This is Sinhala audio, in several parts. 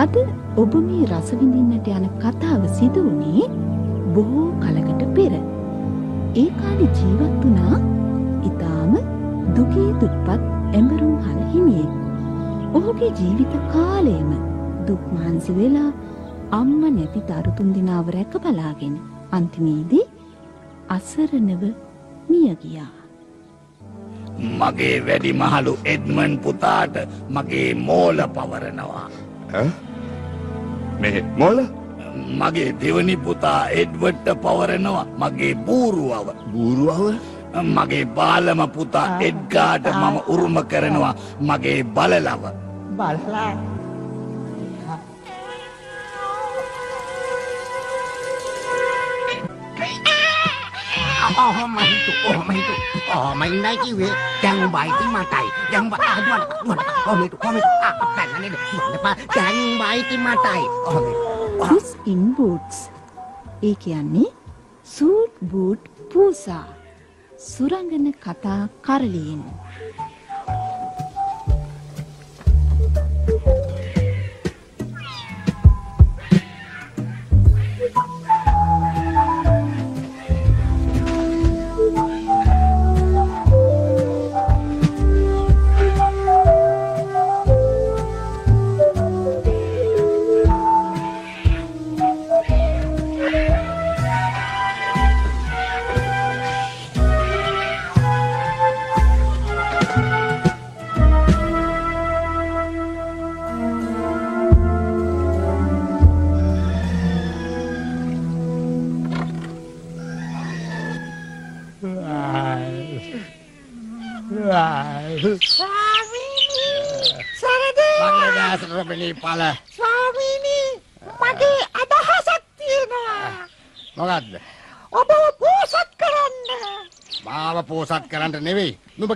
අද ඔබ මේ රස විඳින්නට යන කතාව සිදු වුණේ බොහෝ කලකට පෙර. ඒ කාලේ ජීවත් වුණා ඊටාම දුකී දුප්පත් එඹරුම් හල හිමියෙක්. ඔහුගේ ජීවිත කාලයම දුක් මහන්සි වෙලා අම්මා නැති දරු තුන් දෙනාව රැක බලාගෙන අන්තිමේදී අසරණව මිය ගියා. මගේ වැඩි මහලු එඩ්මන් පුතාට මගේ මෝල පවරනවා. මෙහෙ මොල මගේ දෙවනි පුතා එඩ්වට්ට පවරනවා මගේ බූරුවව. බූරුවව මගේ බාලම පුතා එඩ්ගාට මම උරුම කරනවා මගේ බලලව. බලලා ඔහොම හිතු ඔහොම හිතු ඔහොම ඉන්නයි කිව්වේ දැන් උඹ අයිති මටයි දැන් උඹ ආදුවන දුවන ඔහොම හිතු ඔහොම හිතු ආ පැන්න නේද මන්දපා දැන් උඹ අයිති මටයි ඔහොම Puss in Boots. ඒ කියන්නේ සූට් බූට් පූසා. සුරංගන කතා කරලියෙන්.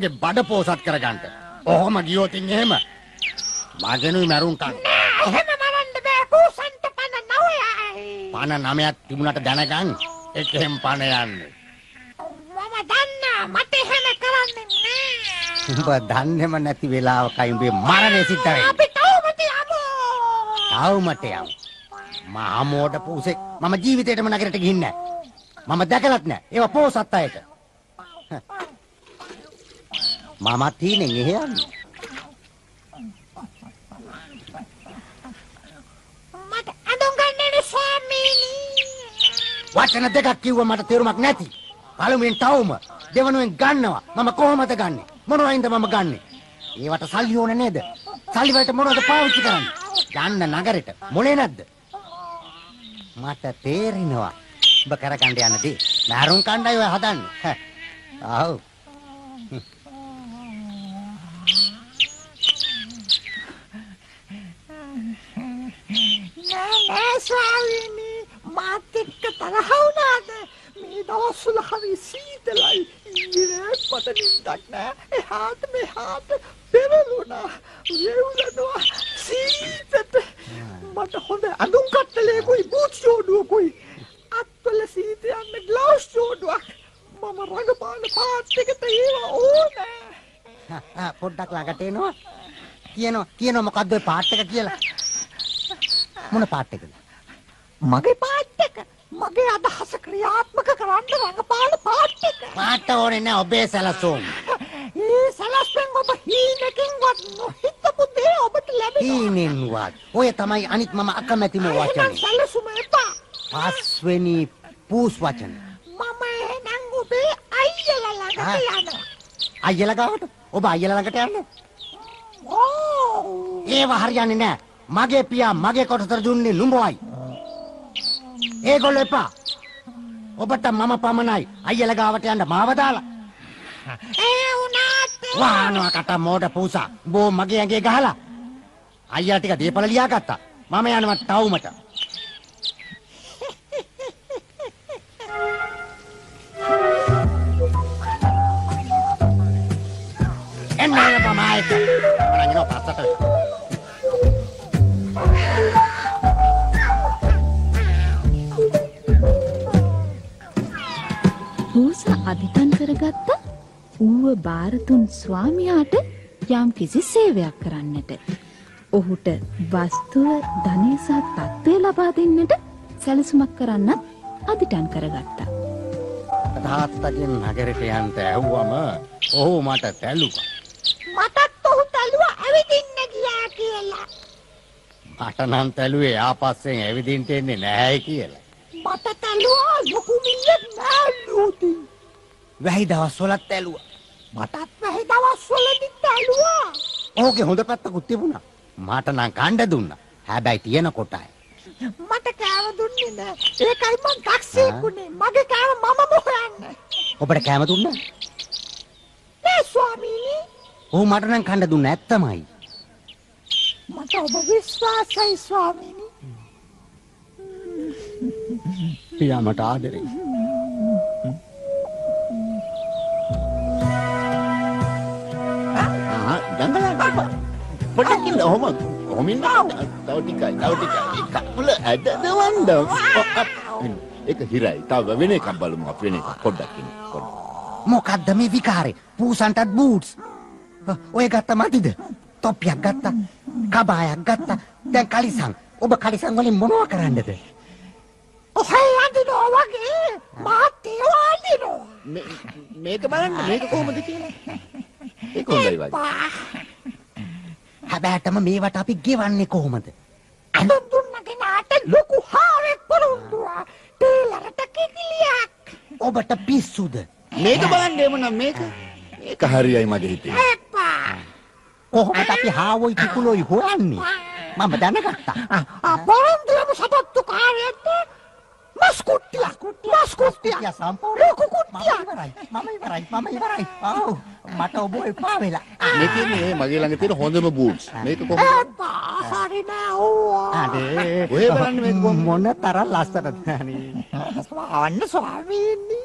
නුඹගේ බඩ පෝසත් කරගන්නට ඔහොම ගියෝතින් එහෙම මගෙනුයි මැරුම් කන්න එහෙම මරන්න බෑ. පෝසන්ට පන නවයයි පණ නමයක් තිබුණට දැනගන්න එකෙන් පණ යන්නේ. මම දන්නා. මට එහෙම කරන්නේ නෑ. උඹ දන්නේම නැති වෙලාවකයි උඹේ මරණය සිද්ධ වෙන්නේ. අපි තවමත යමු. තවමට යමු. මහා මෝඩ පූසෙක් මම ජීවිතේටම නගරට ගිහින් නැහැ මම දැකලත් නැහැ ඒව පෝසත් අයට මමත් තීනෙන් එහෙ යන්නේ මට අඳුන් ගන්නනේ ස්වාමීනි වචන දෙකක් කිව්ව මට තේරුමක් නැති. පළමුවෙන් තවම දෙවනුවෙන් ගන්නවා. මම කොහොමද ගන්නෙ? මොනවයින්ද මම ගන්නෙ? ඒවට සල්ලි ඕනේ නේද? සල්ලි වලට මොනවද පාවිච්චි කරන්නේ? යන්න නගරෙට මොලේ නැද්ද? මට තේරෙනවා. ඔබ කරගන්න යන දේ. නාරුන් කණ්ඩායම හදන්නේ. ආව්. නෑ නෑ ස්වාමීනි. මාත් එක්ක තරහ වුණාද? මේ දවස්වල හරි සීතලයි. ඊයේ මට නිින්දක් නෑ. එහාට මෙහාට පෙරළුණා. රෙවුලනවා. සීතට. මට හොඳ අඳුම් කට්ටලයකුයි බූට්ස් ජෝඩුවකුයි. අත්වල සීත යන්න ග්ලව්ස් ජෝඩුවක්. මම රඟපාන පාත් එකට ඒවා ඕනෑ. පොඩ්ඩක් ළඟට එනවා. කියනවා කියනවා මොකද්ද ඔය පාට් එක කියලා. මොන පාට් එකද? මගේ පාට් එක මගේ අදහස ක්‍රියාත්මක කරන්න රඟපාන පාට් එක පාට ඕනේ නැහැ ඔබේ සැලසුම්. ඒ සලස්පෙන් ඔබ හීනකින්වත් නොහිතපු දේ ඔබට ලැබෙනවා හීනෙන්වත්. ඔය තමයි අනිත් මම අකමැතිම වචනේ. සැලසුම එපා පස්වෙනි පූස් වචන. මම එහෙනම් ඔබේ අයියලා ළඟට. යනවා අයියලා ගාවට ඔබ අයියලා ළඟට යන්නේ. ඕ ඒව හරියන්නේ නැහැ. මගේ පියා මගේ කොටසට දුන්නේ නුඹවයි. ඒගොල්ලෝ එපා. ඔබට මම පමණයි අයියලා ගාවට යන්න මාව දාලා. ඒ වුණාට වානවා කට මෝඩ පූසා. බෝ මගේ ඇඟේ ගහලා. අයියා ටික දීපල ලියාගත්තා. මම යනවා ටවුමට. එන්න එන්න පමායක. බලන්න නෝ පස්සට. පූසා අධිතන් කරගත්ත ඌව බාරතුන් ස්වාමියාට යම් කිසි සේවයක් කරන්නට. ඔහුට වස්තුව ධනය සහ තත්ත්වය ලබා දෙන්නට සැලසුමක් කරන්නත් අදිටන් කරගත්තා. තාත්තගෙන් නගරට යන්ට ඇහුවම ඔහු මට තැල්ලුවා. මටත් ඔහු තැලුවා ඇවිදින්න ගියා කියලා. මට නම් තැලුවේ ආපස්සෙන් ඇවිදින්ට එන්නේ නැහැ කියලා. මට තැලුවා ලොකු මිල්ල නෑලූති. වැහි දවස්වලත් තැලුවා. මටත් වැහි දවස්වලදි තැලුවා. ඔහුගේ හොඳ පැත්තකුත් තිබුණා. මට නම් කණ්ඩ දුන්නා. හැබැයි තියෙන කොටයි. මට කෑව දුන්නේ නෑ. ඒකයි මං ටැක්සියෙකුනේ. මගේ කෑව මම හොයන්නේ. ඔබට කැම දුන්නා? නෑ ස්වාමීනි. ඔහු මට නම් කණ්ඩ දුන්න ඇත්තමයි. මට ඔබ විශ්වාසයි ස්වාමීනි. පියා මට ආදරේ. ආ දඟලන්න පොඩ්ඩක් ඉන්න ඔහොම කොහොම ඉන්න තව ටිකයි තව ටිකයි කකුල ඇද දවන්න ඒක හිරයි තව වෙන එකක් බලමු අපි වෙන එකක් පොඩ්ඩක් ඉන්න පොඩ්ඩක් මොකක්ද මේ විකාරේ? පූසන්ටත් බූට්ස්. ඔය ගත්ත මදිද? තොප්පියක් ගත්තා. කබායක් ගත්තා. දැන් කලිසම්. ඔබ කලිසම් වලින් මොනව කරන්නද? ඔහේ අඳිනවා වගේ මාත් ඒවා අඳිනවා. මේක බලන්න මේක කොහොමද කියලා ඒක හොඳයි වගේ හැබැයිටම මේවට අපි ගෙවන්නේ කොහොමද? අඳුන් දුන්න කෙනාට ලොකු හාරෙක් පොරොන්දුවා. ටේලරට කිකිලියක්. ඔබට පිස්සුද? මේක බලන්න එමුනම් මේක මේක හරියයි මගේ හිතේ. කොහොමද අපි හාවොයි කිකුලොයි හොයන්නේ? මම දැනගත්තා. පොරොන්දුවම සපත්තු කාරයට මස්කුට්ටියක් මස්කුට්ටියක් යා සම්පූර්ණ ලොකු කුට්ටියක්. මම ඉවරයි. මම ඉවරයි. මම ඉවරයි. ආව්. මට ඔබ එපා වෙලා. මේ කියන්නේ මගේ ළඟ තියෙන හොඳම බූට්ස් මේක කොහොමද හරි නෑ. අනේ ඔය බලන්න මේක? මොන තරම් ලස්සනද අනේ. ස්වාමීනි.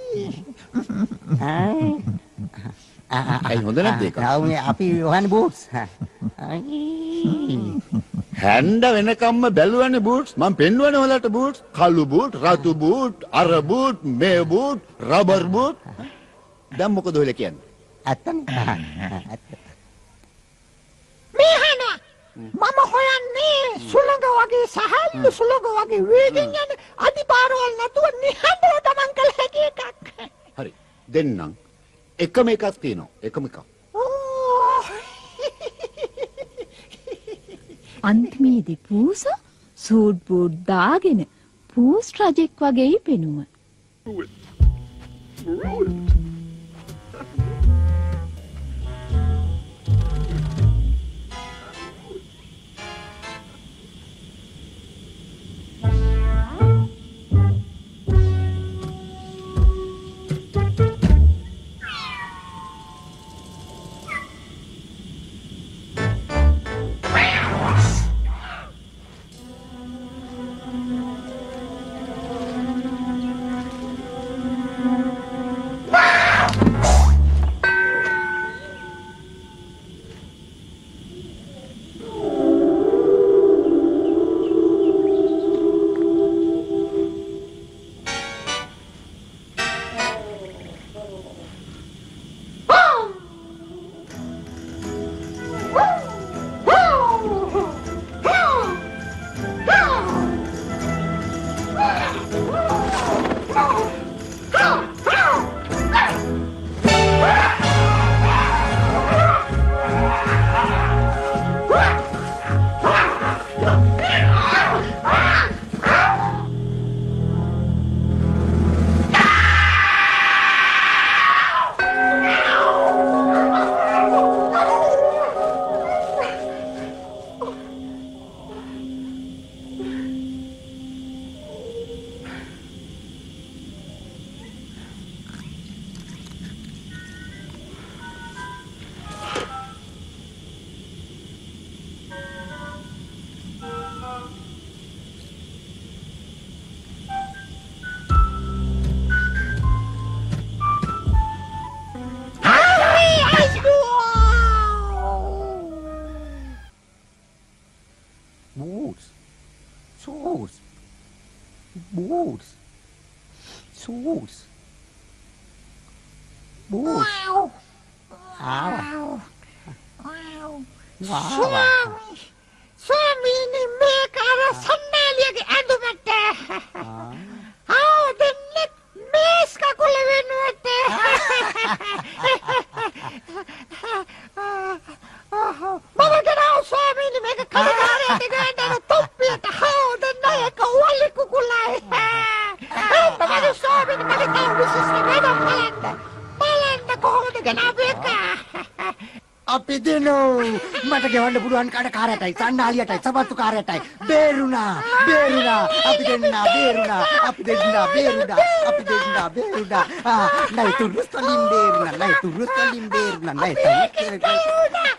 ඇයි හොඳ නැද්ද ඒක? අපි හොයන්නේ බූට්ස්. හැන්ඩ වෙනකම්ම බැලුවනේ බූට්ස් මම පෙන්වන්නේ ඔයාලට බූට්ස් කළු බූට් රතු බූට් අර බූට් මේ බූට් රබර් බූට් දැන් මොකද ඔයලා කියන්නේ ඇත්තනේ. මේහන මම හොයන්නේ සුළඟ වගේ සහල්ලු සුළඟ වගේ වේගෙන් යන අධිපාරවල් නැතුව නිහඬව තමන් කළ හැකි එකක්. හරි දෙන්නම් එකම එකක් තියෙනවා එකම එකක්. අන්තිමේදී පූස සූට් බූට් දාගෙන පූස් රජෙක් වගේයි පෙනුම. Boots. Shoes. Boots. ආවා. ආවා. ස්වාමීනි මේක අර සන්නාලියගේ ඇඳුමට. ආ දෙන්නෙක් මේස් කකුල වෙනුවට. මම ගෙනාව ස්වාමීනි මේක කඩකාරයට ගන්න තොප්පියට හවද නයක වලි කුකුලයි. මම ස්වාමීනි මගේ තව විශේෂ වැඩක් බලන්න. බලන්න කොහොමද ගෙනාවේ එක. අපි දෙනෝ මට ගෙවන්න පුළුවන් කඩ කාරයටයි සන්නාලියටයි සපත්තු කාරයටයි බේරුණා බේරුණා අපි දෙන්නා බේරුණා අපි දෙන්නා බේරුණා අපි දෙන්නා බේරුණා ආ නයි තුරුස් වලින් බේරුණා නයි තුරුස් වලින් බේරුණා නයි තුරුස්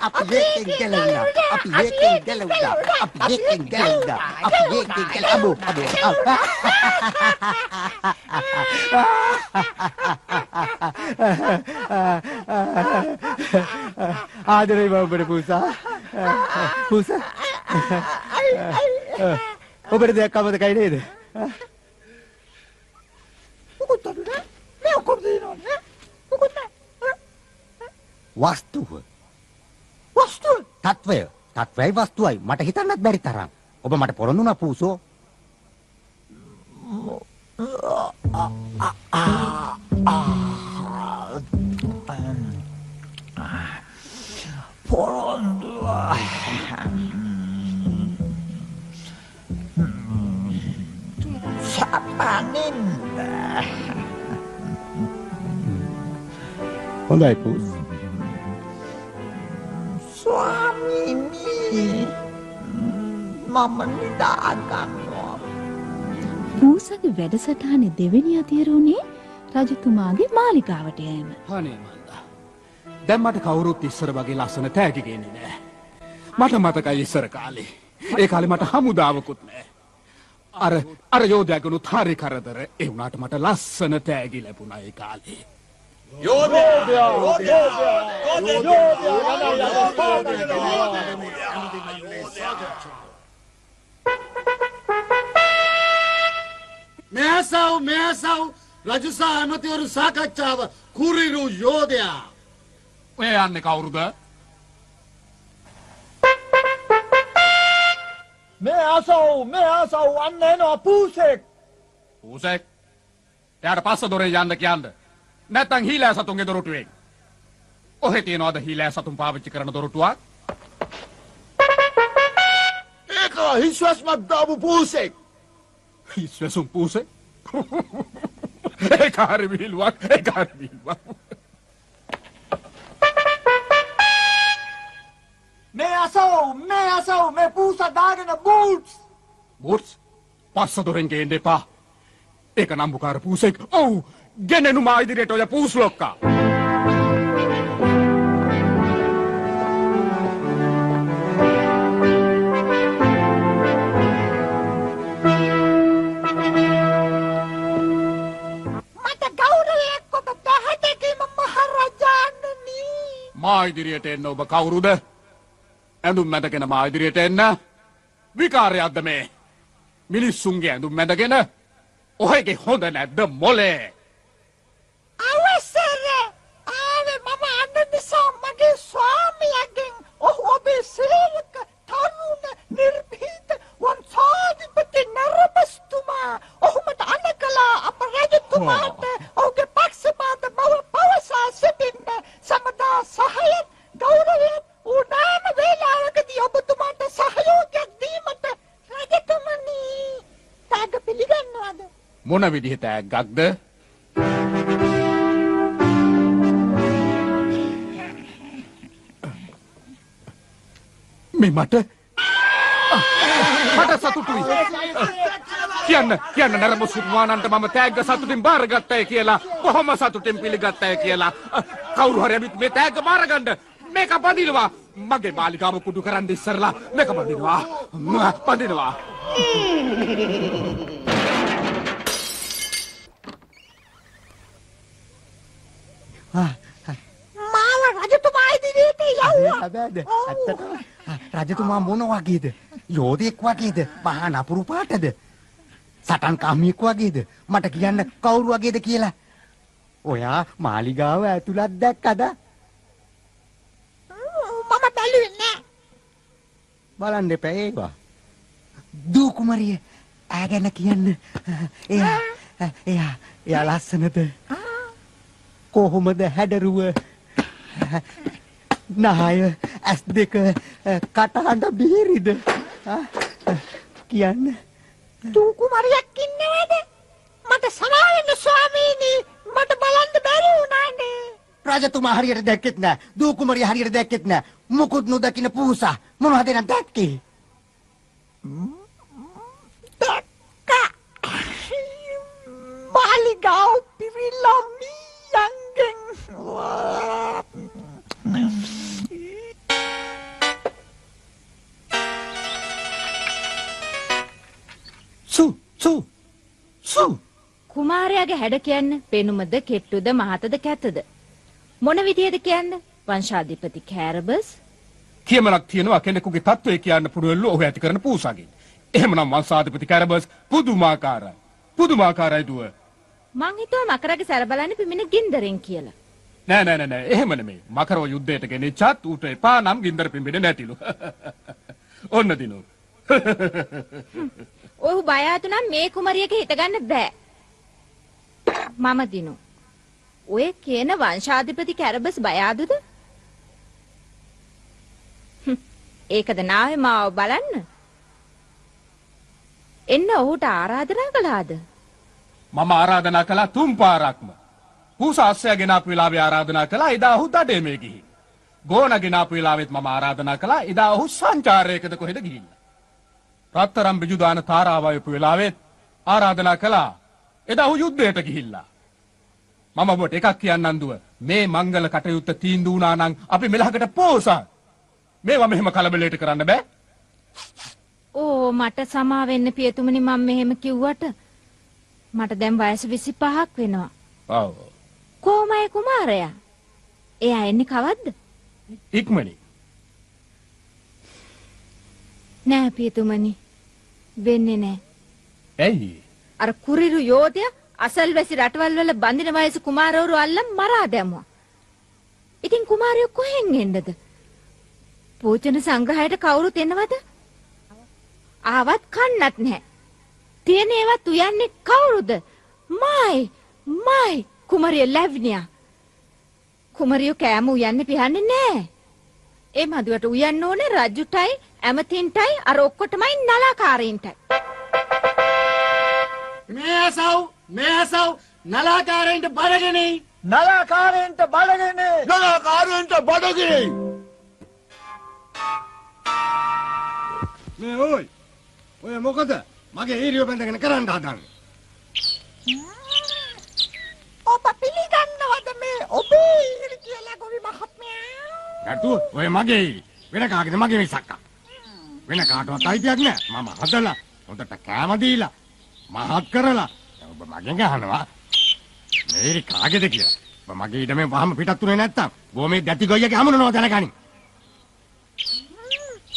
අපි ඒකෙන් ගැලවුණා අපි ඒකෙන් ගැලවුණා අපි ඒකෙන් ගැලවුණා අපි ඒකෙන් ගැල අබෝ අබෝ ආදරේ බබට පූසා පූසා ඔබට දෙයක් අමතකයි නේද අඩු නෑ. මේ ඔක්කොම දෙනවා නේ. මොකුත් නෑ. වස්තුව වස්තුව තත්වය තත්වයි වස්තුවයි මට හිතන්නත් බැරි තරම් ඔබ මට පොරොන්දුනා පූසෝ පොරොන්දුව සපනින්ද හොඳයි පූස් ස්වාමීනී මම නිදාගන්නවා පූසගේ වැඩසටහනේ දෙවෙනි අතියරුණේ රජතුමාගේ මාලිගාවට යෑම. අනේ මන්දා. දැන් මට කවුරුත් ඉස්සර වගේ ලස්සන තෑගි ගේන්නේ නෑ. මට මතකයි ඉස්සර කාලේ. ඒ කාලේ මට හමුදාවකුත් නෑ. අර අර යෝධයාගනුත් හරි කරදර ඒ වුණාට මට ලස්සන තෑගි ලැබුණා ඒ කාලේ. මෙහසව් මෙහසව් රජුසා ඇමතිවරු සාකච්ඡාව කුරිරු යෝධයා ඔය යන්නේ කවුරුද? මේ අසව් මේ අසව් අන්න එනවා පූසෙක් පූසෙක්. එයාට පස්ස දොරේ යන්න කියන්න. නැත්තම් හීලෑ සතුන්ගේ දොරටුවෙන්. ඔහෙ තියනවාද හීලෑ සතුන් පාවිච්චි කරන දොරටුවක්? ඒක හිස්වස්මත් දාපු පූසෙක්. හිස්වැසුම් පූසෙක්? ඒක හරි විහිළුවක්. ඒක හරි විහිළුවක්. මේ අසව් මේ අසව් මේ පූස දාගෙන බූට්ස් බොට්ස් පස්ස දොරෙන් ගේන්න එපා. ඒක නම්බුකාර පූසෙක්. ඔව්. ගෙනෙනු මා ඉදිරියට ඔය පූස් ලොක්කා. මට ගෞරවයක් ඔබ පැහැදකීම මහරජාණනි මා ඉදිරියට එන්න ඔබ කවුරුද? ඇඳුම් මැදගෙන මා ඉදිරියට එන්න. විකාරයක්ද මේ? මිනිස්සුන්ගේ ඇඳුම් මැදගෙන ඔහෙගේ හොඳ නැද්ද මොලේ? අවසර ආවේ මම අන්න නිසා මගේ ස්වාමියාගෙන් ඔහු ඔබේ සේවක තරුණ නිර්භීත වංශාධිපති නරබස්තුමා ඔහු මට අන්න කළා අප රජතුමාට ඔහුගේ පක්ෂපාත බව පවසා සිටින්න සමදා සහයත් ගෞරවයත් උනාම වේලාවකදී ඔබතුමාට සහයෝගයක් දීමට රජතුමනි. තාග පිළිගන්නවද? මොන විදිහට ඇග්ගක්ද? මේ මට? මට සතුටුයි. කියන්න කියන්න නරඹ සුමානන්ට මම තෑග්ග සතුටින් බාරගත්තයි කියලා. කොහොම සතුටින් පිළිගත්තයි කියලා? අ, කවුරු හරි ඇවිත් මේ තෑග්ග බාරගන්න. මේක පදිනවා මගේ මාලිකාව කුඩු කරන්න ඉස්සරලා මේක පදිනවා ම, පදිනවා මාව රජතුමා ඉදිරියට යව්වා. රජතුමා මොන වගේද? යෝධයෙක් වගේද? මහා නපුරු පාටද? සටන් කාමියෙක් වගේද? මට කියන්න කවුරු වගේද කියලා? ඔයා මාලිගාව ඇතුළත් දැක්කද මම බැලුවේ නෑ බලන්න එපා ඒවා. දූ කුමරිය ඈ ගැන කියන්න. එයා එයා එයා ලස්සනද? කොහොමද හැඩරුව? නාය ඇස් දෙක කටහඬ බීරිද? කියන්න. දූ කුමරියක් ඉන්නවද? මට සමාවෙන්න ස්වාමීනි මට බලන්න බැරි වුණානේ. රජතුමා හරියට දැක්කෙත් නෑ. දූ කුමරිය හරියට දැක්කෙත් නෑ. මුකුත් නොදකින පූසා මොනවද නම් දැක්කේ? දැක්කා. මාලිගාව පිරිලා මීයන්ගෙන්. සු සු සු කුමාරයාගේ හැඩ කියන්න පෙනුමද කෙට්ටුද මහතද කැතද මොන විදියද කියන්න වංශාධිපති කෑරබස් කියමනක් තියෙනවා කෙනෙකුගේ තත්ත්වය කියන්න පුළුවන්ලු ඔහු ඇති කරන පූසාගෙන්. එහෙමනම් වංශාධිපති කැරබස් පුදුමාකාරයි. පුදුමාකාරයි දුව. මං හිතුවා මකරගේ සැර බලන්න පිමින ගින්දරෙන් කියලා. නෑ නෑ නෑ එහෙම නෙමෙයි. මකරව යුද්ධයට ගෙනිච්චත් ඌට එපා නම් ගින්දර පිඹෙන්නේ නැතිලු. ඔන්න දිනු. ඔහු බය ආතු නම් මේ කුමරියක හිටගන්න බෑ. මම දිනු. ඔය කියන වංශාධිපති කැරබස් බය ආදුද? හ්ම්, ඒකද නාවේ මාව බලන්න. එන්න ඔහුට ආරාධනා කළාද? මම ආරාධනා කළා තුන් පාරක්ම. පූසා අස්සයා ගෙනාපු වෙලාවේ ආරාධනා කළා එදා ඔහු දඩේමේ ගිහින්. ගෝන ගෙනාපු වෙලාවෙත් මම ආරාධනා කළා එදා ඔහු සංචාරයකද කොහෙද ගිහිල්ලා. රත්තරම් බිජු දාන තාරාවයපු වෙලාවෙත් ආරාධනා කළා එදා ඔහු යුද්ධයට ගිහිල්ලා. මම ඔබට එකක් කියන්නම් දුව මේ මංගල කටයුත්ත තීන්දුව වුණා නම් අපි මෙලහකට පෝසත්. මේවා මෙහෙම කලබලයට කරන්න බෑ. ඕ මට සමා වෙන්න පියතුමනි මම මෙහෙම කිව්වට මට දැන් වයස 25ක් වෙනවා. ඔව්. කොහමයි කුමාරයා? එයා එන්නේ කවද්ද? ඉක්මනින්. නෑ පියතුමනි. වෙන්නේ නෑ. ඇයි? අර කුරිරු යෝධයා අසල්වැසි රටවල් වල බඳින වයස කුමාරවරු අල්ලන් මරා දැම්මා. ඉතින් කුමාරයෝ කොහෙන් එන්නද? පූජන සංග්‍රහයට කවුරුත් එනවද? ආවත් කන්නත් නැහැ. තියෙන ඒවත් උයන්නේ කවුරුද? මයි මයි කුමරිය ලැබ්නියා. කුමරියෝ කෑම උයන්නේ පිහන්නේ නැහැ. ඒ මදුවට උයන්න ඕනේ රජුටයි ඇමතින්ටයි අර ඔක්කොටමයි නලාකාරීන්ටයි. මේ ඇසව් මේ ඇසව් නලාකාරයින්ට බඩගෙනයි නලාකාරයන්ට බලගෙන නලාකාරයන්ට බඩගිරේ. මේ ඔයි. ඔය මොකද? මගේ හීරිය බැඳගෙන කරන්න හදන්නේ. ඔබ පිළිගන්නවද මේ ඔබේ ඉහිරි කියලා ගොවි මහත්මයා? නැතුව ඔය මගේ හීරි. වෙන කාගේද මගේ මිසක්කා. වෙන කාටවත් අයිතියක් නෑ. මම හදලා හොඳට කෑම දීලා මහත් කරලා ඔබ මගෙන් ගහනවා. මේ හීරි කාගේද කියලා. ඔබ මගේ ඊට මේ වහම පිටත් උනේ නැත්තම් බොමේ දැති ගොයියගේ හමුනනවා දැනගනින්.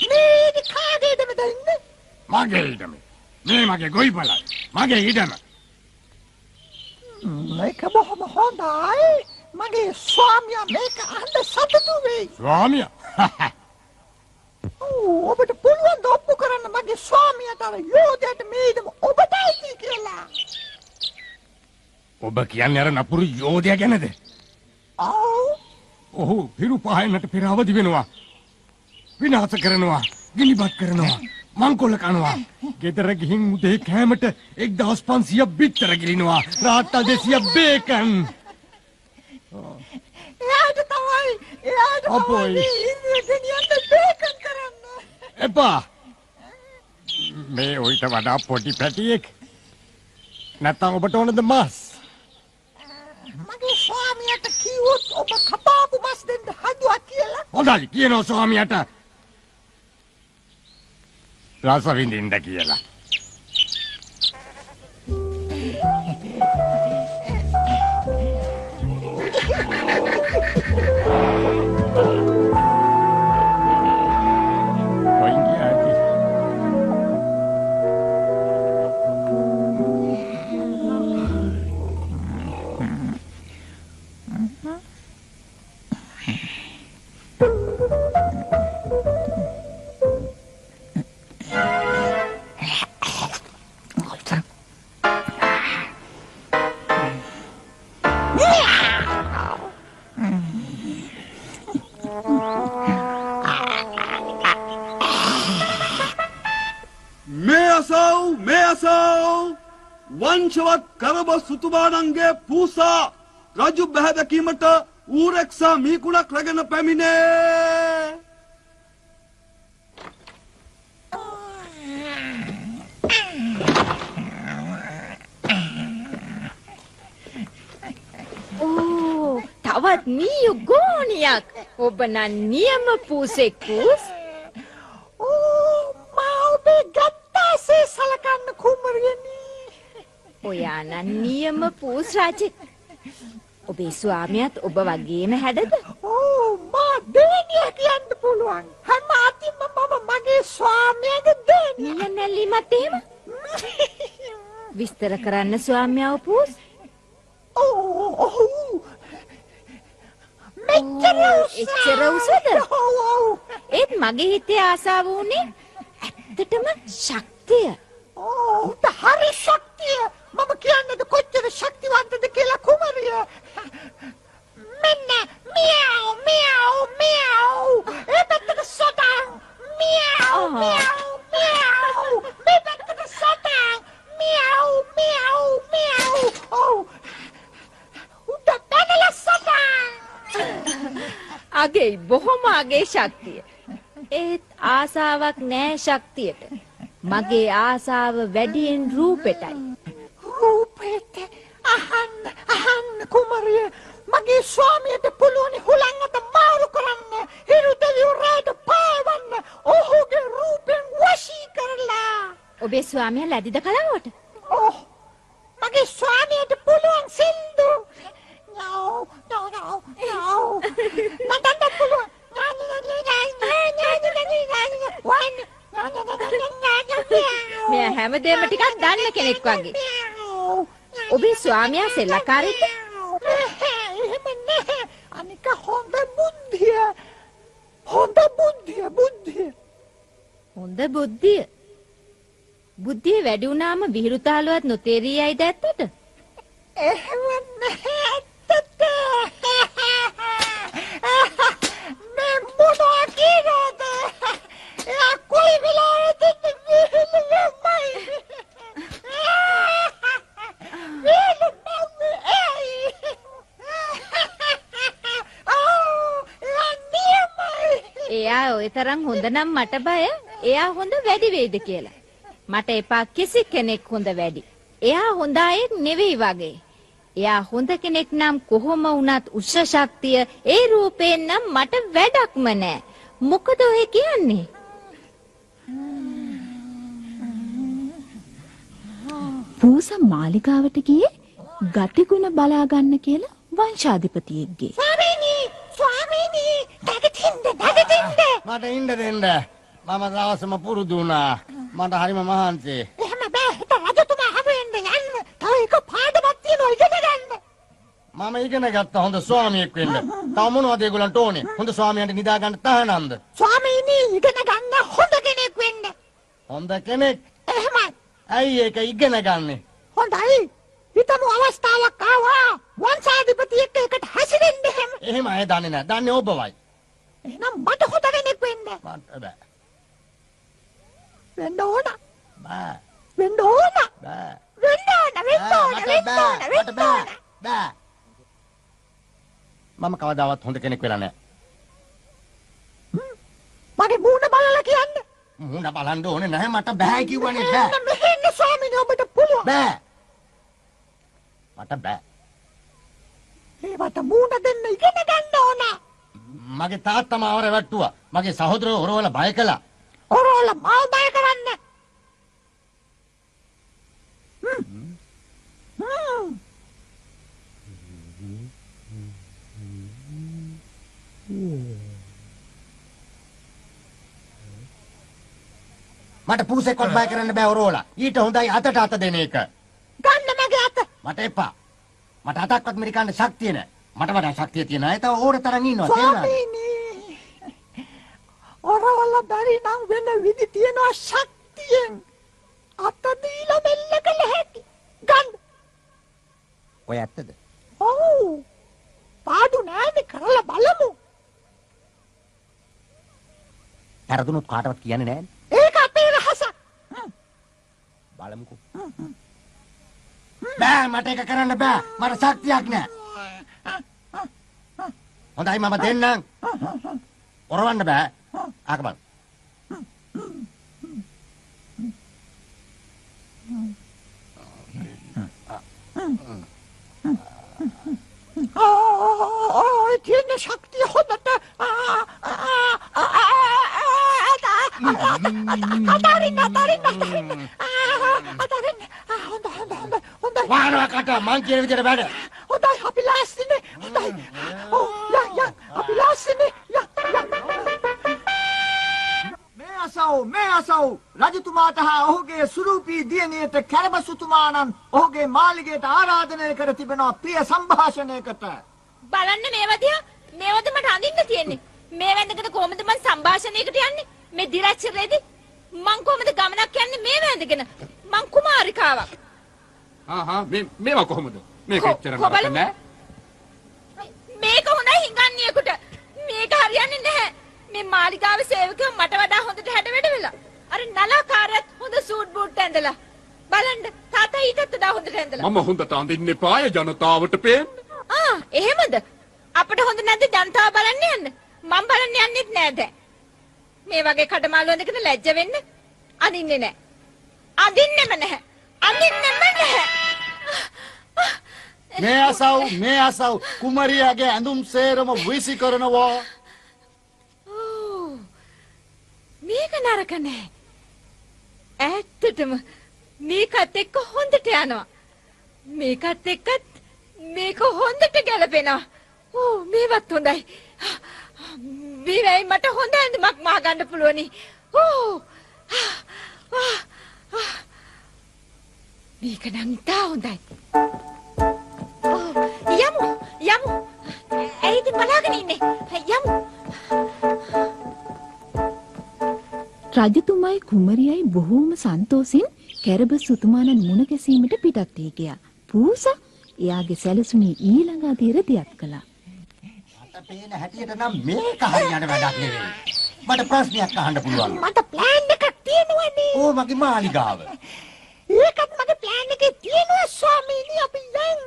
මේ ඉහිරි කාගේද මෙතන ඉන්නේ? මගේ ඊටම. මේ මගේ ගොයි බලයි. මගේ ඊටම. මේක බොහොම හොඳයි. මගේ ස්වාමියා මේක අහන්න සතුටු වෙයි. ස්වාමියා. ඔබට පුළුවන් ඔප්පු කරන්න මගේ ස්වාමියාට අර යෝධයාට මේ ඉදම ඔබට අයිති කියලා. ඔබ කියන්නේ අර නපුරු යෝධයා ගැනද? ඔව්. ඔහු පිරු පහන්නට පෙර අවදි වෙනවා. විනාශ කරනවා, ගිනිබත් කරනවා, මංකොල්ල කනවා. ගෙදර ගිහින් උදේ කෑමට 1500 බිත්තර ගිලිනවා. රාත්තා 200 බේකන්. එයාට තමයි එයාට. තමයි මේ ඉන්දිය ගෙනියන්න බේකන් කරන්න. එපා. මේ ඔයිට වඩා පොඩි පැටියෙක්. නැත්තම් ඔබට ඕනද මස්? මගේ ස්වාමියාට කිව්වොත් ඔබ කපාපු මස් දෙන්න හදුවා කියලා. හොඳයි කියනවා ස්වාමියාට. රස විඳින්න කියලා. වංශවත් කරබ සුතුමාණන්ගේ පූසා රජු බැහැදැකීමට ඌරෙක්සා මීකුණක් රැගෙන පැමිණේ. ඕ තවත් මීයු ගෝනියක් ඔබ නම් නියම පූසෙක් පූස් ඔයා නම් නියම පූස් රජෙක් ඔබේ ස්වාමියාත් ඔබ වගේම හැඩද ඕ මා දෙවැනිය කියන්න පුළුවන්. හැම අතින්ම මම මගේ ස්වාමියාගේ දෙවැනිය. නිල නැල්ලීමත් එහෙම විස්තර කරන්න ස්වාමියාව පූස් ඕ ඔහු මෙච්චර උස. එච්චර උසද? ඒත් මගේ හිතේ ආසාව වුණේ ඇත්තටම ශක්තිය ඕ උට හරි ශක්තිය. මම කියන්නද කොච්චර ශක්තිවන්තද කියලා කුමරිය. මෙන්න මියව් මියව් මියව්. ඒ පැත්තට සොටන්. මියව් ආ. මියව් මියව්. මේ පැත්තට සොටන්. මියව් මියව් මියව්. ඔව්. උට පැනලා සොටන්. අගේ බොහොම අගේ ශක්තිය ඒත් ආසාවක් නෑ ශක්තියට මගේ ආසාව වැඩියෙන් රූපෙටයි රූපෙට අහන්න අහන්න කුමරිය මගේ ස්වාමියට පුළුවනි හුළං අත මාරු කරන්න හිරු දෙවියෝ රෑට පාවන්න ඔහුගේ රූපෙන් වශී කරලා ඔබේ ස්වාමියා ලැදිද කලාවට? ඕ මගේ ස්වාමියට පුළුවන් සින්දු. නෝ නෝ නෝ නෝ මටත් පුළුවන්. මෙයා හැමදේම ටිකක් දන්න කෙනෙක් වගේ. ඔබේ ස්වාමියා සෙල්ලකාරෙක්ද එහෙම නැහැ. අනික හොඳ බුද්ධිය. හොඳ බුද්ධිය බුද්ධිය. හොඳ බුද්ධිය වැඩි වුණාම විහිළුතාලුවත් නොතේරී යයිද ඇත්තට එහෙම නැහැ ඇත්තට. මේ මොනවා කියනවද? එයා කොයි වෙලාවෙද විහිළුවමයි. විහිළුවමයි ඇයි? එයා ඔය තරම් හොඳ නම් මට බය එයා හොඳ වැඩි වේද කියලා මට එපා කිසි කෙනෙක් හොඳ වැඩි. එයා හොඳ අයෙක් නෙවෙයි වගේ. එයා හොඳ කෙනෙක් නම් කොහොම වුණත් උෂ්ෂ ශක්තිය ඒ රූපයෙන් නම් මට වැඩක්ම නෑ. මොකද ඔය කියන්නේ? පූස මාලිගාවට ගියේ ගතිගුණ බලා ගන්න කියලා වංශාධිපතියෙක්ගේ. ස්වාමීනි! ස්වාමීනි! නැගිටින්න නැගිටින්න! මට ඉන්න දෙන්න. මම දවසම පුරුදු වුණා. මට හරිම මහන්සි. එහෙම බෑ හිත රජතුමා හමුවෙන්න යන්න තව එක පාඩමක් තියෙනවා ඉගෙන ගන්න මම ඉගෙන ගත්ත හොඳ ස්වාමියෙක් වෙන්න. තව මොනවද ඒගොල්ලන්ට ඕනේ? හොඳ ස්වාමියන්ට නිදා ගන්න තහනම්ද? ස්වාමීනි ඉගෙන ගන්න හොඳ කෙනෙක් වෙන්න හොඳ කෙනෙක්. එහෙමයි ඇයි ඒක ඉගෙන ගන්නෙ? හොඳයි හිතමු අවස්ථාවක් ආවා වංශාධිපති එක්ක එකට හැසිරෙන්න එහෙම එහෙම අය දන්නේ නැහැ. දන්නේ ඔබවයි. එහෙනම් මට හොඳ කෙනෙක් වෙන්න මට බෑ. වෙන්න ඕන බෑ. වෙන්න ඕන බෑ. වෙන්න ඕන වෙන්න ඕන වෙන්න. ඕන වෙන්න. ඕන බෑ. මම කවදාවත් හොඳ කෙනෙක් වෙලා නැහැ. මගේ මූණ බලලා කියන්න මුණ බලන්න ඕනේ නැහැ මට බෑ කිව්වනේ බෑ. මෙහෙන්න ස්වාමීනි ඔබට පුළුවන් බෑ. මට බෑ. ඒවට මූණ දෙන්න ඉගෙන ගන්න ඕන මගේ තාත්තා මාව රැවට්ටුවා. මගේ සහෝදරයෝ හොරවල බය කළා. ඔරෝල මාව බය කරන්න. මට පූසෙක්වත් බය කරන්න බෑ හොරවල. ඊට හොඳයි අතට අත දෙන එක. ගන්න මගේ අත මට එපා. මට අතක්වත් මිරිකන්න ශක්තිය නැහැ. මට වඩා ශක්තිය තියෙන අය තව ඕන තරම් ඉන්නවා. තේරුණාද? ස්වාමීනි ඔරවල බැරි නම් වෙන විදි තියනවා ශක්තියෙන් අත දීලා මෙල්ල කළ හැකි ගන්න ඔය ඇත්තද? ඔව් පාඩු නෑනේ කරලා බලමු පෙරදුනොත් කාටවත් කියන්නේ නැහැ. ඒක අපේ රහස බලමුකෝ. බෑ මට එක කරන්න බෑ. මට ශක්තියක් නෑ. හොඳයි මම දෙන්නම්. ඔරවන්න බෑ. ආක බලන්න. ආ තියෙන ශක්තිය හොඳට අතාරින්න අතාරින්න අතාරින්න අතාරින්න හොඳ හොඳ හොඳ හොඳයි වාහනවා කට මං කියන විදිහට වැඩ. හොඳයි අපි ලෑස්තිනේ හොඳයි අසව් මේ අසව් රජතුමාට හා ඔහුගේ සුරූපී දියණියට කැරබසුතුමාණන් ඔහුගේ මාලිගයට ආරාධනය කර තිබෙනවා ප්‍රිය සංഭാෂණයකට. බලන්න මේවා දිහා මේවද මට අඳින්න තියෙන්නේ. මේ වැඳගෙන කොහොමද මං සංഭാෂණයකට යන්නේ? මේ දිරච්චරේදී මං කොහොමද ගමනක් යන්නේ මේ වැඳගෙන? මං කුමාරිකාවක්. ආහා මේ මේවා කොහොමද? මේක එච්චර නරක නෑ. මේක හොඳයි හිඟන්නියෙකුට. මේක හරියන්නේ නැහැ. මේ මාලිගාවේ සේවකයෝ මට වඩා හොඳට හැඩ වැඩ වෙලා. අර නලාකාරයත් හොඳ සූට් බූට් ඇඳලා. බලන්න තාත්තා ඊටත් වඩා හොඳට ඇඳලා. මම හොඳට අඳින්න එපාය ජනතාවට පේන්න. ආ එහෙමද? අපිට හොඳ නැද්ද ජනතාව බලන්න යන්න? මම බලන්න යන්නෙත් නෑ දැන්. මේ වගේ කඩමාළු ඇඳගෙන ලැජ්ජ වෙන්න අඳින්නේ නෑ. අඳින්නෙම නැහැ. අඳින්නෙම නැහැ. මේ අසව් මේ අසව් කුමරියගේ ඇඳුම් සේරම විසි කරනවා. ඕ, මේක නරක නෑ. ඇත්තටම මේකත් එක්ක හොඳට යනවා. මේකත් එක්කත් මේක හොඳට ගැලපෙනවා. ඕ මේවත් හොඳයි. මේවයි මට හොඳ ඇඳුමක් මා ගන්න පුළුවනි. ඕ මේක නම් ඉතා හොඳයි. ඕ, යමු යමු. ඇයිද බලාගෙන ඉන්නේ? යමු. රජතුමයි කුමරියයි බොහෝම සන්තෝසින් කැරබ සුතුමාණන් මුණ ගැසීමට පිටත් වී ගියා. පූසා එයාගේ සැලසුනේ ඊළඟ අදියර දියත් කළා. මට පේන හැටියට නම් මේක හරියන වැඩක් නෙවෙයි. මට ප්‍රශ්නයක් අහන්න පුළුවන්. මට ප්ලෑන් එකක් තියෙනවනේ ඕ මගේ මාලිගාව. ඒකත් මගේ ප්ලෑන් එකේ තියෙනවා ස්වාමීනි අපි දැන්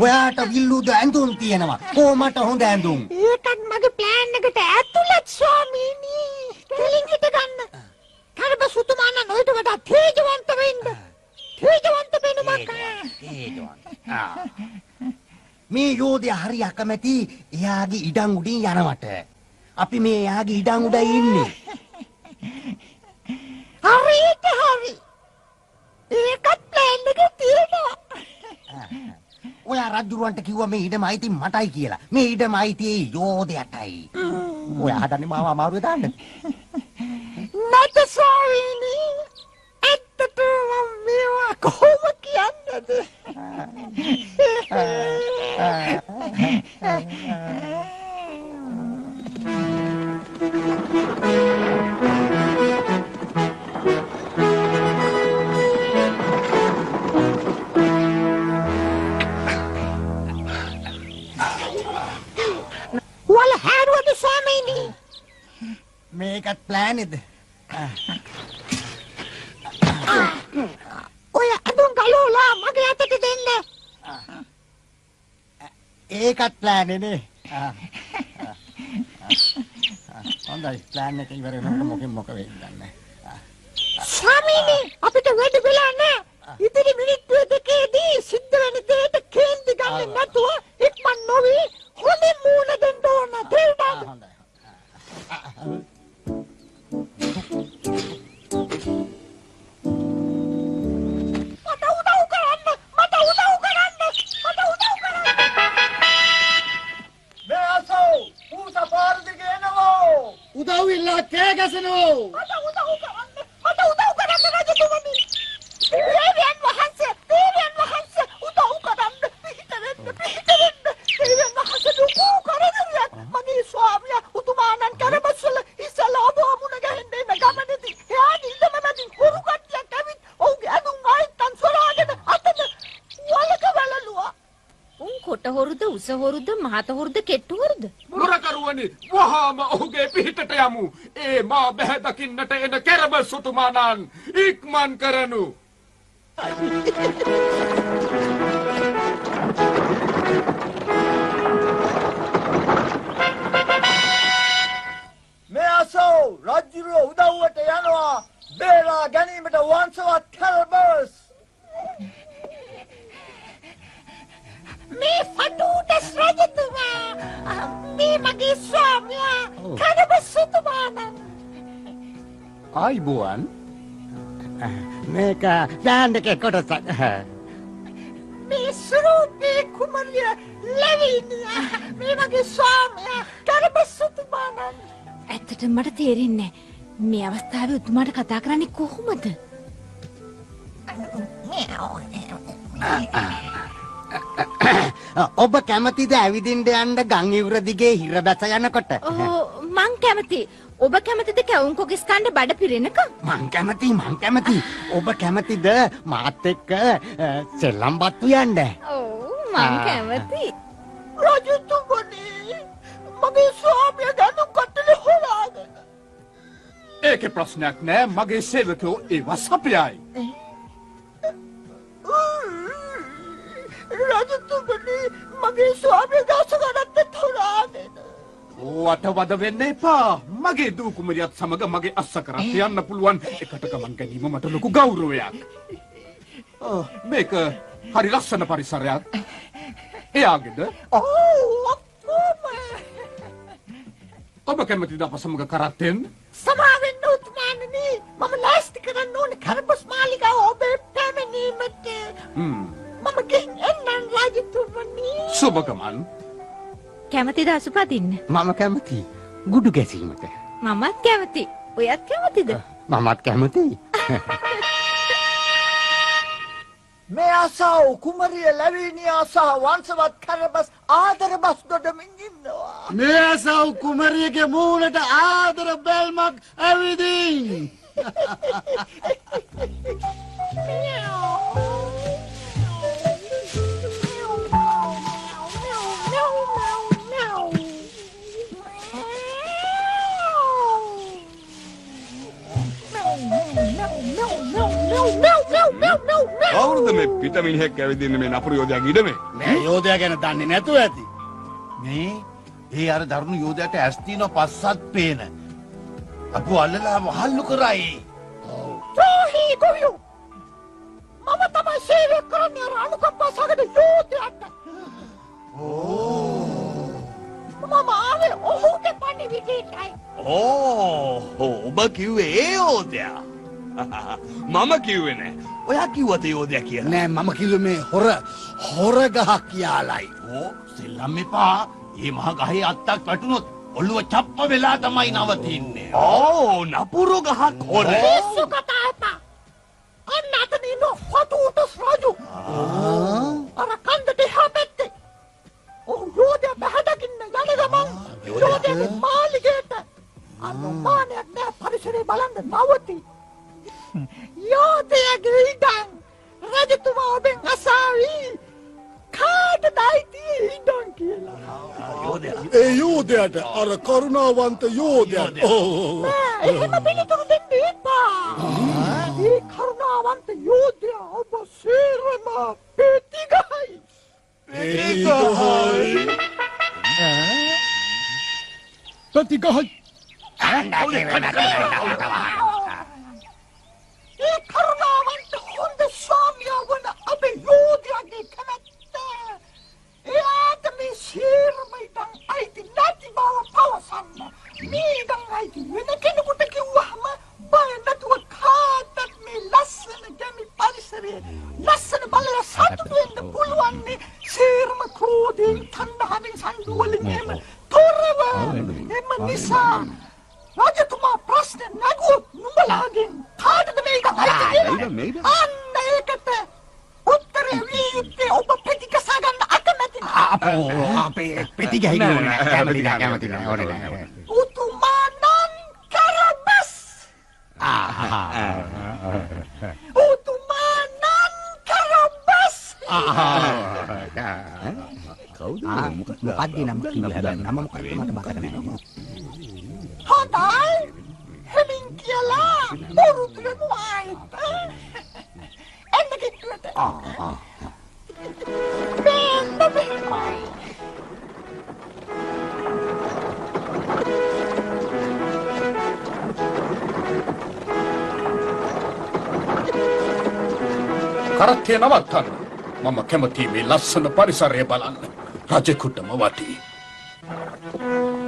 ඔයාට විල්ලුද ඇඳුම් තියෙනවා. කොහමට හොඳ ඇඳුම්. ඒකත් මගේ ප්ලෑන් එකට ඇතුළත් ස්වාමීනි. කෙලින් හිට ගන්න. කරබ සුතුමාන නොයිට වඩා තේජවන්ත වෙන්න. තේජවන්ත වෙනුමක්. මේ යෝධය හරි අකමැති එයාගේ ඉඩම් උඩින් යනවට. අපි මේ එයාගේ ඉඩම් උඩ ඉන්නේ. හරියට හරි. ඒකත් ප්ලෑන් එකේ තියෙනවා ඔයා රජුරවන්ට කිව්වා මේ ඉඩම අයිති මටයි කියලා. මේ ඉඩම අයිති ඒ යෝධයටයි. ඔයා හදන්නේ මාව අමාරුවේ දාන්න. නැත ස්වාමීනි ඇත්තටම මම මේවා කොහොම කියන්නද වල මේකත් ප්ලෑනෙද? ඔය අඳුන් ගලෝලා මගේ අතට දෙන්න. ඒකත් ප්ලෑනෙනේ. හොඳයි. ප්ලෑන් එක ඉවර වෙනකොට මොකෙන් මොක වෙයිද දන්නේ. ස්වාමීනි අපිට වැඩ වෙලා නෑ ඉදිරි මිනිත්තු දෙකේදී සිද්ධ වෙන දෙයට කේන්ති ගන්න නැතුව ඉක්මන් නොවි හොඳින් මූණ දෙන්න ඕන. තේරුණාද? හොඳයි. මට උදව් කරන්න මට උදව් කරන්න මට උදව් කරන්න මේ අසව් පූසා පාර දිගේ එනවා. උදව් ඉල්ලා කෑ ගැසෙනවා. මට උදව් කරන්න මට උදව් කරන්න රජතුමනි දේවයන් වහන්සේ දේවයන් වහන්සේ උදව් කරන්න පිහිට වෙන්න පිහිට වෙන්න දේවයන් වහන්සේ දුකෝ කරදරයක් මගේ ස්වාමියා උතුමාණන් කරබස්සල ඉස්සලා ඔබ මුණ ගැහෙන්න එන්න ගමනේදී එයා නිල්ලම මැදින් හුරු කට්ටියක් ඇවිත් ඔහුගේ අඳුන් ආයිත්තන් සොරාගෙන අතන වලක වැළලුවා උන් කොට හොරුද උස හොරුද මහත හොරුද කෙට්ටු හොරුද? මුරකරුවනි වහාම ඔහුගේ පිහිටට යමු. ඒ මා බැහැ දකින්නට එන කැරබ සුතුමානන් ඉක්මන් කරනු. මේ අසෝ රජ්ජුරුව උදව්වට යනවා බේරා ගැනීමට වංශවත් කැරබස් මේ ෆටූටස් රජතුමා මේ මගේ ස්වාමියා කඩබ සුතුමානන් ආයිබුවන් මේක බෑන්ඩ් එකේ කොටසක්. මේ සුරූපී කුමරිය ලැවිනිය මේ මගේ ස්වාමියා කඩබ සුතුමානන් ඇත්තට මට තේරෙන්නේ. මේ අවස්ථාවේ උතුමාට කතා කරන්නේ කොහොමද? ඔබ කැමතිද ඇවිදින්ට යන්න ගං ඉවුර දිගේ හිර බැස යනකොට මං කැමති. ඔබ කැමතිද කැවුම් කොකිස් කන්න බඩ පිරෙනක? මං කැමති මං කැමති ඔබ කැමතිද මාත් එක්ක සෙල්ලම් බත්තු යන්න ඔව් මං කැමති. රජතුමනි මගේ ස්වාමිය දැනුම් කට්ටල හොලාගෙන ඒකේ ප්‍රශ්නයක් නෑ මගේ සේවකයෝ ඒවා සපයයි. රජතුමනි මගේ ස්වාමිය දවස ගණන්ට හොලාගෙන වට වද වෙන්න එපා. මගේ දූකුමරියත් සමඟ මගේ අස්ස කරත් යන්න පුළුවන්. එකට ගමන් ගැනීම මට ලොකු ගෞරවයක්. ආ, මේක හරි ලස්සන පරිසරයක්. එයාගෙද? ඔක්කොම ඔබ කැමතිද අප සමඟ කරත්තෙන් සමාවෙන්න උතුමානනි. මම ලෑස්ති කරන්න ඕන. කරපස් මාලිකා ඔබේ පැමිණීමට. හ්ම්, මම ගෙන් එන්නම් රජතුමනි. සුභගමන් කැමතිද අසුපදින්න? මම කැමති. ගුඩු ගැසීමට. මමත් කැමති. ඔයත් කැමතිද? මමත් කැමති. මේ අසව කුමරිය ලැවීනියා සහ වංශවත් කැරබස් ආදර බස් දොඩමින් ඉන්නවා. මේ සව් කුමරියගේ මූලට ආදර බැල්මක් ඇවිදින් කවුරුද මේ පිටමිනිහෙක් ඇවිදින්න මේ නපුරු යෝධයක් ඉඩමේ මේ යෝධයා ගැන දන්නේ නැතුව ඇති. මේ ඒ අර දරුණු යෝධයට ඇස් තියෙන පස්සත් පේන. අපු අල්ලලා වහල්ලු කරයි. ද්‍රෝහී ගොවියෝ! මම තමයි සේවය කරන්නේ අර අනුකම්පා සගට යෝධයන්ට මම ආවේ ඔහුගේ පණිවිඩයටයි. ඕ ඔබ කිව්වේ ඒ යෝධයා මම කිව්වේ නෑ. ඔයා කිව්වත යෝධය කියලා? නෑ මම කිව්වේ මේ හොර හොර ගහක් කියලායි ඕ සෙල්ලම් එපා. ඒ මහ ගහේ අත්තක් වැටුනොත් ඔළුව චප්ප වෙලා තමයි නවතින්නේ. ඕ නපුරු ගහක් හොර. පිස්සු කතා එපා අන්න අතන ඉන්න ෆටූටස් රජු. අර කන්දට එහා පැත්තේ. ඔහු යෝධය පැහැදකින්න යන ගමන් යෝධයගේ මාලිගයට. අන්න මානයක් නෑ පරිසරේ බලන්න නවති යෝධයගේ ඉඩම් රජතුමා ඔබෙන් අසාවී. කාට දයිති ඉඩම් කියලා? ඒ යෝධයට අර කරුණාවන්ත යෝධයට. නෑ, එහෙම පිළිතුරු දෙන්න එපා. ඒ කරුණාවන්ත යෝධයා ඔබ සේරම පෙතිගයි ප්‍රතිගහයි ඒ කරුණාවන්ත හොඳ ස්වාමියා වන අපේ යෝධයාගේ කැමැත්ත එයාට මේ සේරම ඉඩම් අයිති නැති බව පවසන්න මේ ඉඩම් අයිති වෙන කෙනෙකුට කිව්වහම බය නැතුව කාටත් මේ ලස්සන ගැමි පරිසරයේ ලස්සන බලලා සතුටු වෙන්න පුළුවන්නේ සේරම ක්‍රෝධයෙන් තණ්හාවෙන් සංදුවලින් එහෙම තොරව එම නිසා රජතුමා ප්‍රශ්න නැගුවොත් නුඹලාගෙන් කාටද මේක කියලා? අන්න ඒකට උත්තරේ වී යුත්තේ ඔබ ප්‍රතිකසා ගන්න අකමැති නම්. අපෝ අපේ පෙති ගහින්න ඕන කැමති නෑ කැමති නෑ ඕනේ නෑ උතුමානන් කරබස්. උතුමානන් කරබස්. කවුද? මොකක්ද? නම කිව්වේ හැබැයි නම මොකක්ද? මට මතක නැහැ. හොඳයි හෙමින් කියලා බොරු කරමු ආයෙත් එන්න කිට්ටුවට මෙන්න මෙහෙමයි කරත්තය නවත්තන්න. මම කැමති මේ ලස්සන පරිසරය බලන්න. රජෙකුටම වටී. බහින්න.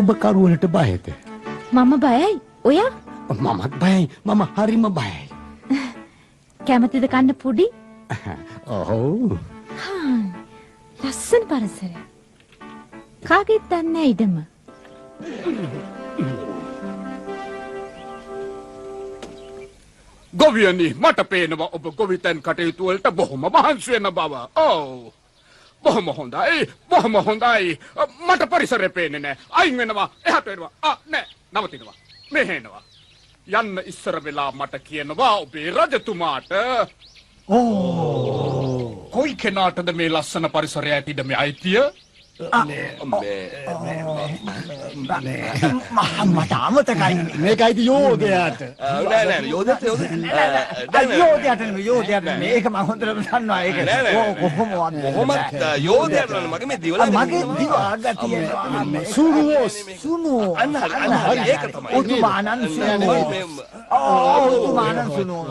ඔබ කරුවලට බයද? මම බයයි. ඔයා මමත් බයයි. මම හරිම බයයි. කැමතිද කන්න පුඩි? ඔව්. හා, ලස්සන පරිසරය. කාගෙත් දන්නේ ඉඩම. ගොවියනි මට පේනවා ඔබ ගොවිතැන් කටයුතු වලට බොහොම මහන්සි වෙන බව. ඔව්. බොහොම හොඳයි. බොහොම හොඳයි. මට පරිසරය පේන්නේ නැහැ. අයින් වෙනවා. එහාට වෙනවා. ආ නෑ. නවතිනවා. මෙහෙනවා. යන්න ඉස්සර වෙලා මට කියනවා ඔබේ රජතුමාට ඕ කොයි කෙනාටද මේ ලස්සන පරිසරය ඇතිද මේ අයිතිය? මට අමතකයි. නෑ නෑ යෝධයට යෝධයට යෝධයට මම හොඳටම දන්නවා ඒක කොහොමවත් කොහොමත් යෝධයට මගේ මේ දිවල මගේ දිව අග තියෙනවා සුරුවෝස්. සුනෝ අන්න අන්න හරි ඒක තමයි උතුමානන් සුනෝ ඕ උතුමානන් සුනෝ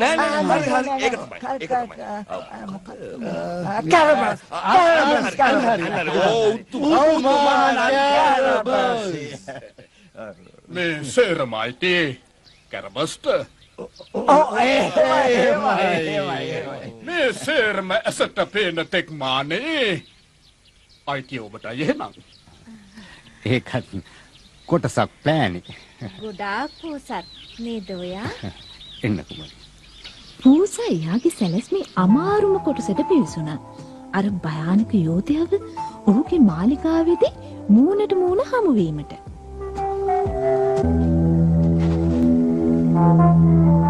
නෑ නෑ හරි හරි ඒක තමයි ඒක තමයි කැරබස් අන්න හරි අන්න හරි අන්න හරි ඕ මේ සේරමයිටි කැරබස්ට ඕ ඒ මේ සේරම ඇසට පේන තෙක් මානේ අයිතිය ඔබට එහෙනම් ඒකත් කොටසක් ප්ලෑනි. ගොඩාක් පෝසත් නේද ඔයා? එන්න කුමරි. පූසා එයාගේ සැලැස්මේ අමාරුම කොටසට පිවිසුණා. අර භයානක යෝධයව ඔහුගේ මාලිකාවේදී මූණට මූණ හමුවීමට. පෝසෙක්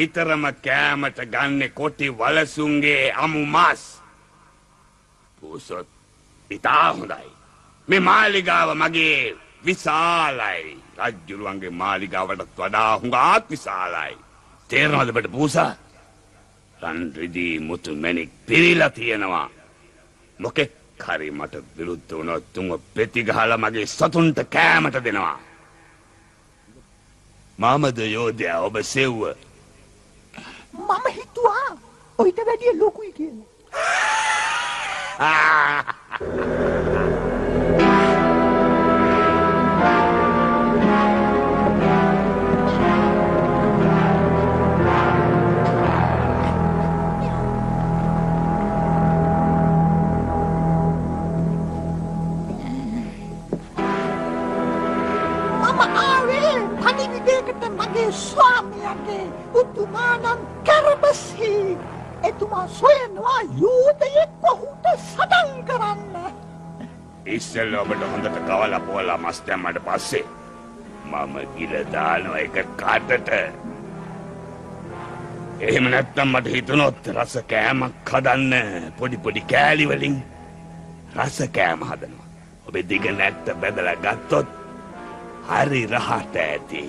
නිතරම කෑමට ගන්නෙ කොටි වලසුන්ගේ අමු මස්. පූසොත් ඉතා හොඳයි. මේ මාලිගාව මගේ විශාලයි. රජ්ජුරුවන්ගේ මාලිගාවටත් වඩා හුඟාත් විශාලයි. තේරනවද බට පූසා? රන් රිදී මුතු මැණික් පිරීලා තියෙනවා. මොකෙක් හරි මට විරුද්ධ වුණොත් තුන්ව පෙති ගහලා මගේ සතුන්ට කෑමට දෙනවා. මාමද යෝධයා ඔබ සෙව්ව. මම හිතුවා ඔයිට වැඩිය ලොකුයි කියලා. ඔබට හොඳට කවලා පෝලා මස් දැම්මට පස්සේ මම ගිල දානවා එක කටට එහෙම නැත්තම් මට හිතුනොත් රස කෑමක් හදන්න පොඩි පොඩි කෑලි වලින් රස කෑම හදනවා. ඔබේ දිග නැට්ට බැදලා ගත්තොත් හරි රහට ඇති.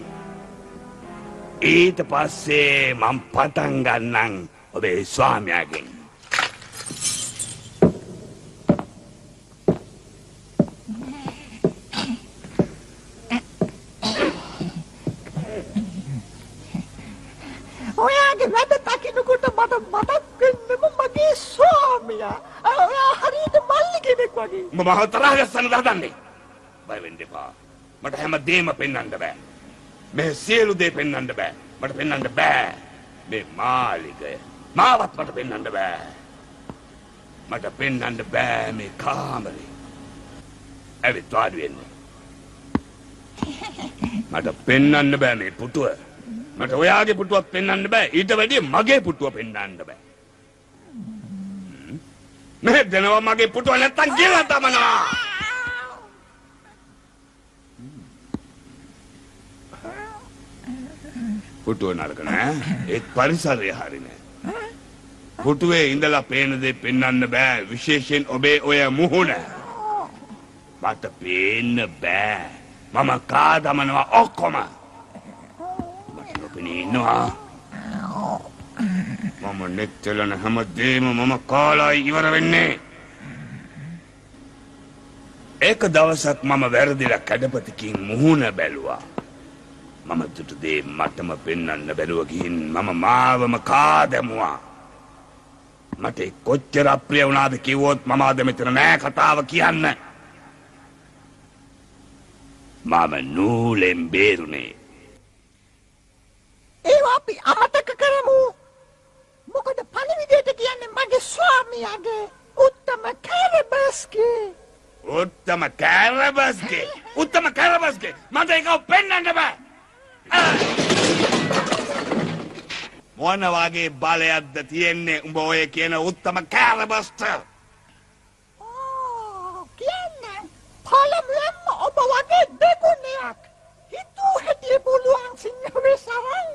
ඊට පස්සේ මං පටන් ගන්නම් ඔබේ ස්වාමයාගෙන්. ඔයාගේ වැඩ දකිනකොට මට මතක් වෙන්නම මගේ ස්වාමියා. අ, ඔයා හරියට මල්ලි කෙනෙක් වගේ. උඹ මහව තරහ ගස්සන්න හදන්නේ. බය වෙන්න එපා. මට හැම දෙයක්ම පෙන්වන්න බෑ. මේ සියලු දේ පෙන්වන්න බෑ. මට පෙන්වන්න බෑ. මේ මාලිගය. මාවත් මට පෙන්වන්න බෑ. මට පෙන්වන්න බෑ මේ කාමරේ. ඇවිත් වාඩි වෙන්න. මට පෙන්වන්න බෑ මේ පුටුව. මට ඔයාගේ පුටුවක් පෙන්වන්න බෑ. ඊට වැඩිය මගේ පුටුව පෙන්වන්න බෑ. මේ දෙනවා මගේ පුටුව නැත්තම් කියලා තමනවා. පුටුව නරක නෑ. ඒත් පරිසරය හරි නෑ. පුටුවේ ඉඳලා පේන දේ පෙන්වන්න බෑ. විශේෂයෙන් ඔබේ ඔය මුහුණ. මට පේන්න බෑ. මම කාදමනවා ඔක්කොම. මට නොපෙනී ඉන්නවා. මම නෙත්තලන හැම දේම මම කාලායි ඉවර වෙන්නේ. ඒක දවසක් මම වැරදිලා කැඩපතකින් මුහුණ බැලුවා. මම දුටු දේ මටම පෙන්වන්න බැරුව ගිහින් මම මාවම කාදැමුවා. මට ඒ කොච්චර අප්‍රිය වුණාද කිව්වොත් මම අද මෙතන නෑ කතාව කියන්න. මම නූලෙන් බේරුණේ. ඒවා අපි අමතක කරමු. මොකද පණිවිඩයට කියන්නේ මගේ ස්වාමියාගේ උත්තම කැරබස්ගේ. උත්තම කැරබස්ගේ උත්තම කැරබස්ගේ මට ඒක පෙන්වන්න බෑ. මොන වගේ බලයක්ද තියෙන්නේ උඹ ඔය කියන උත්තම කැරබස්ට? කියන්නේ පළමුවෙන්ම ඔබ වගේ දෙගුණයක්. හිතූ හැටිය පුළුවන් සිංහවේ සරන්.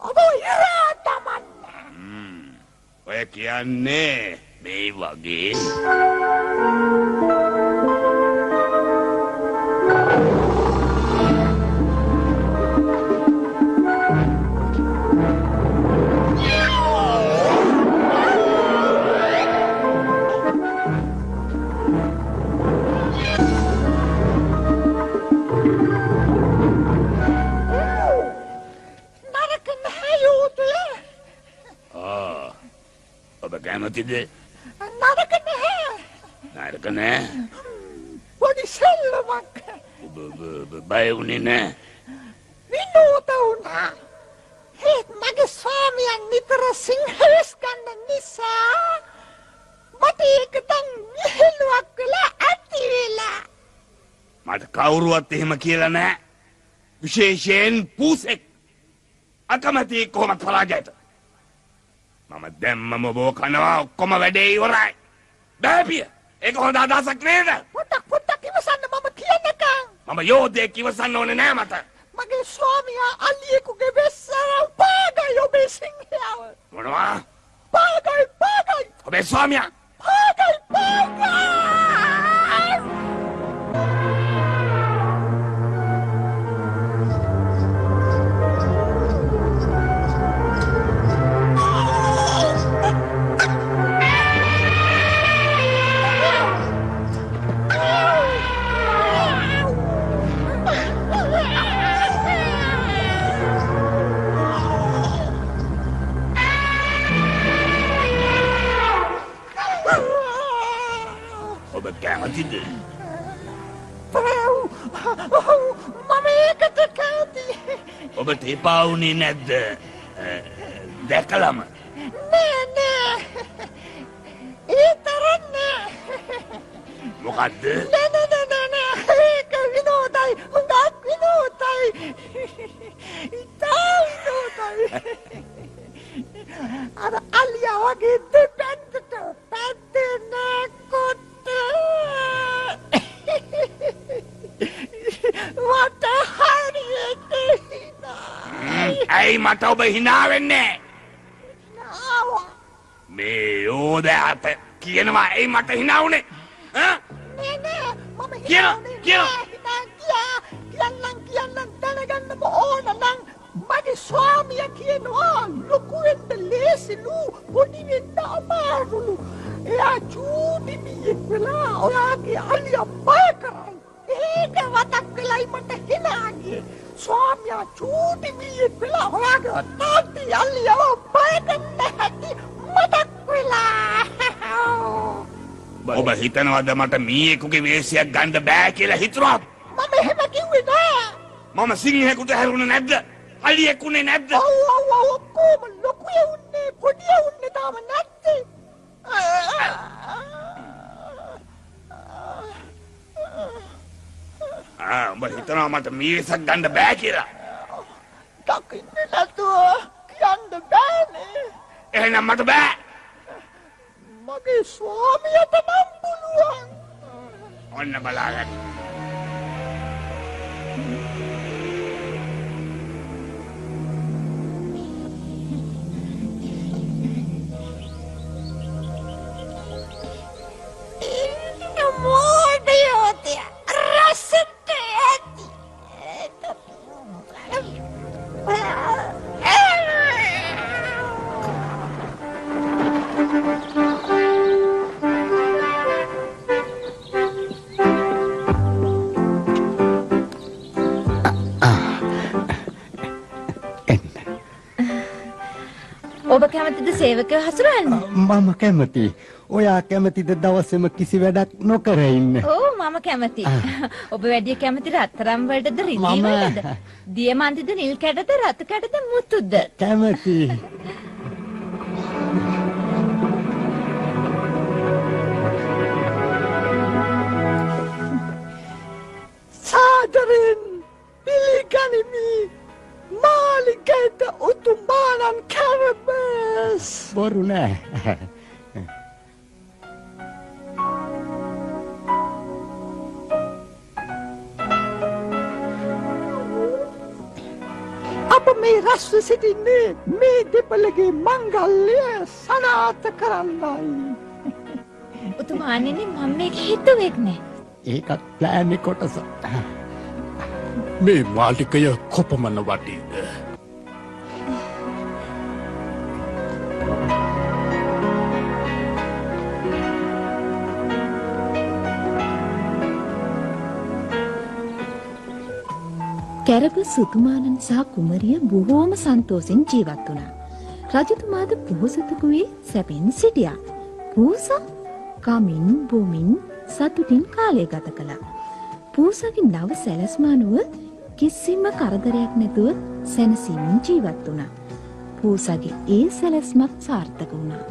ඔබ ඉරා තමන්න. ඔය කියන්නේ. මේ වගේ. වුණේ නෑ. විනෝද වුණා. ඒත් මගේ ස්වාමියන් නිතර සිංහලස් ගන්න නිසා මට ඒක දැන් විහිළුවක් වෙලා ඇති වෙලා. මට කවුරුවත් එහෙම කියලා නෑ. විශේෂයෙන් පූසෙක්. අකමැති කොහොමත් පරාජයට. මම දැම්මම බෝ කනවා ඔක්කොම වැඩේ ඉවරයි. බෑපිය. ඒක හොඳ අදහසක් නේද? මම යෝධයෙක් ඉවසන්න ඕනේ නෑ මට. මගේ ස්වාමියා අල්ලියෙකුගේ වෙස්සර පාගයි ඔබේ සිංහයාව. මොනවා? පාගයි පාගයි ඔබේ ස්වාමියා එපා වුණේ නැද්ද? දැකලම නෑ නෑ. ඒ තරම් නෑ. මොකද්ද? ඔය හිනා වෙන්නේ මේ යෝධයාට කියනවා ඇයි මට හිනා වුනේ හිතනවද මට මීයෙකුගේ වේශයක් ගන්න බෑ කියලා හිතුනොත් මම එහෙම කිව්වේ නෑ. මම සිංහෙකුට හැරුණ නැද්ද? අලියෙකුනේ නැද්ද? ඔව් ඔව් ඔව් ඔක්කොම ලොකුය උන්නේ පොඩිය උන්නේ තාම නැත්තේ ආ උඹ හිතනවා මට මීවෙසක් ගන්න බෑ කියලා. දකින්නේ නැතුව කියන්න බෑනේ. එහෙනම් මට බෑ මගේ ස්වාමියට නම් පුළුවන්. ඔන්න බලාගන්න. ඔබ කැමතිද සේවකයෝ හසුරවන්න? මම කැමති. ඔයා කැමතිද දවසෙම කිසි වැඩක් නොකර ඉන්න? ඔව් මම කැමති. ඔබ වැඩි කැමති රත්තරම් වලටද රිදී මම- වලටද? දියමන්තිද නිල් කැටද රතු කැටද මුතුද? කැමති. සාදරෙන් පිළිගනිමි මාලිගයට උතුමානන් කැරබස් බොරු නෑ. අප මේ රස්ව සිටින්නේ මේ දෙපළගේ මංගල්‍ය සනාත කරන්නයි උතුමාණෙනි මම මේක හිතුවෙක් නෑ. ඒකත් ප්ලෑන් කොටස. මේ මාලිකය කොපමණ වටීද කැරබ සුතුමානන් සහ කුමරිය බොහෝම සන්තෝෂෙන් ජීවත් වුණා. රජතුමාද පොහොසතකු වී සැපෙන් සිටියා. පූසා කමින් බොමින් සතුටින් කාලය ගත කළා. පූසගේ නව සැලස්මානුව කිසිම කරදරයක් නැතුව සැනසීමෙන් ජීවත් වුණා. පූසගේ ඒ සැලැස්මක් සාර්ථක වුණා.